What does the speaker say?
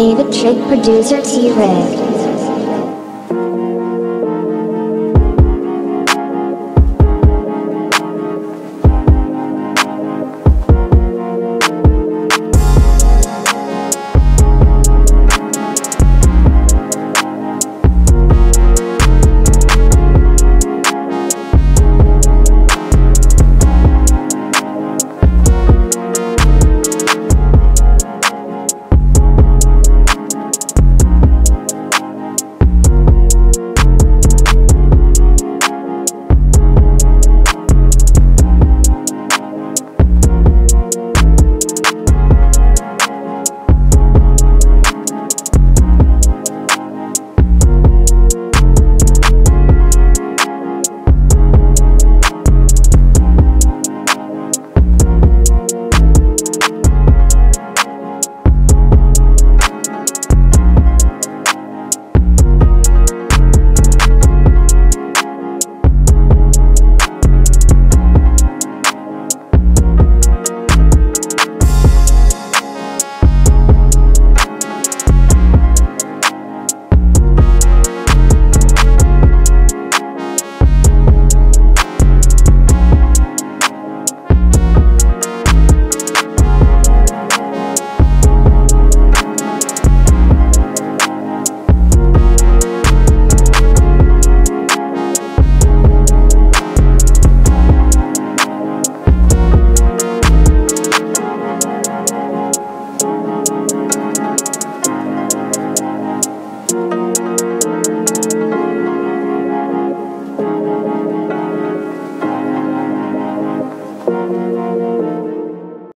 David Trick producer T-Rig.